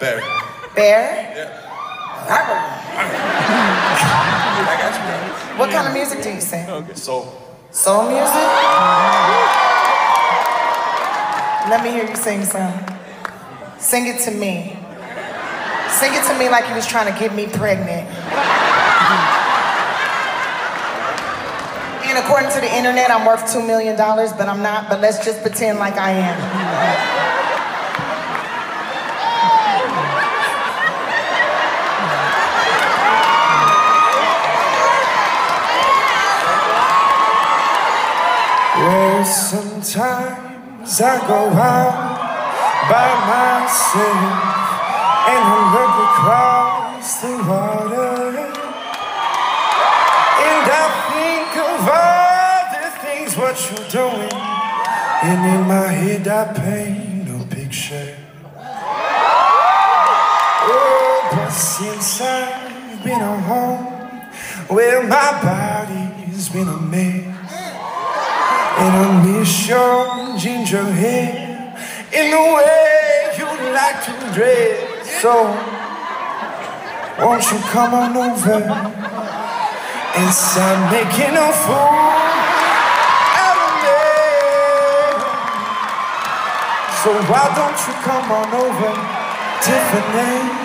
Bear. Bear? Yeah. I got you, man. What kind of music do you sing? Oh, so, Soul music? Let me hear you sing some. Sing it to me. Sing it to me like you was trying to get me pregnant. And according to the internet, I'm worth $2 million, but I'm not. But let's just pretend like I am. Sometimes I go out by myself and I look across the water and I think of all the things what you're doing and in my head I paint a picture. Oh, but since I've been home, well, my body's been a mess. And I miss your ginger hair in the way you like to dress. So, won't you come on over and stop making a fool out of me? So why don't you come on over, Tiffany?